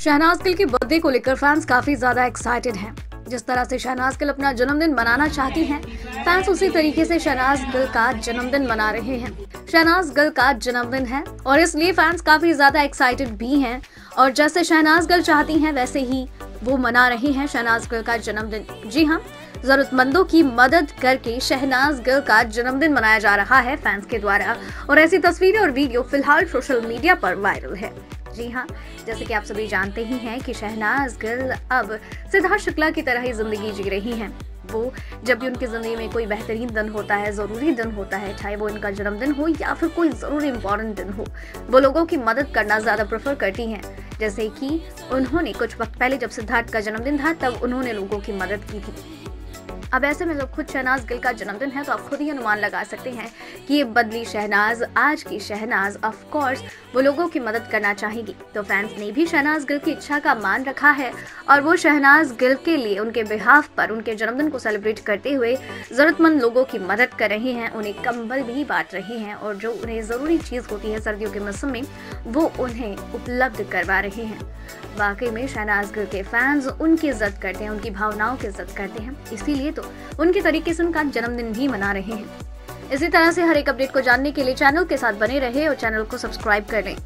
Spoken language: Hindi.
शहनाज गिल के बर्थडे को लेकर फैंस काफ़ी ज़्यादा एक्साइटेड हैं। जिस तरह से शहनाज गिल अपना जन्मदिन मनाना चाहती हैं फैंस उसी तरीके से शहनाज गिल का जन्मदिन मना रहे हैं। शहनाज गिल का जन्मदिन है और इसलिए फैंस काफ़ी ज़्यादा एक्साइटेड भी हैं। और जैसे शहनाज गिल चाहती हैं, वैसे ही वो मना रही हैं शहनाज गिल का जन्मदिन। जी हाँ जरूरतमंदों की मदद करके शहनाज गिल का जन्मदिन मनाया जा रहा है फैंस के द्वारा। और ऐसी तस्वीरें और वीडियो फ़िलहाल सोशल मीडिया पर वायरल है। जी हाँ जैसे कि आप सभी जानते ही हैं कि शहनाज गिल अब सिद्धार्थ शुक्ला की तरह ही ज़िंदगी जी रही हैं। वो जब भी उनकी ज़िंदगी में कोई बेहतरीन दिन होता है, ज़रूरी दिन होता है, चाहे वो इनका जन्मदिन हो या फिर कोई ज़रूरी इंपॉर्टेंट दिन हो, वो लोगों की मदद करना ज़्यादा प्रेफर करती हैं। जैसे कि उन्होंने कुछ वक्त पहले जब सिद्धार्थ का जन्मदिन था, तब उन्होंने लोगों की मदद की थी। अब ऐसे में जब खुद शहनाज गिल का जन्मदिन है तो आप खुद ही अनुमान लगा सकते हैं कि ये बदली शहनाज, आज की शहनाज ऑफ़ कोर्स वो लोगों की मदद करना चाहेगी। तो फैंस ने भी शहनाज गिल की इच्छा का मान रखा है, और वो शहनाज गिल के लिए, उनके बिहाफ पर, उनके जन्मदिन को सेलिब्रेट करते हुए ज़रूरतमंद लोगों की मदद कर रहे हैं, उन्हें कंबल भी बांट रहे हैं, और जो उन्हें ज़रूरी चीज़ होती है सर्दियों के मौसम में, वो उन्हें उपलब्ध करवा रहे हैं। वाकई में शहनाज गिल के फैंस उनकी इज़्ज़त करते हैं, उनकी भावनाओं की इज़्ज़त करते हैं, इसीलिए तो उनके तरीके से उनका जन्मदिन भी मना रहे हैं। इसी तरह से हर एक अपडेट को जानने के लिए चैनल के साथ बने रहे और चैनल को सब्सक्राइब कर लें।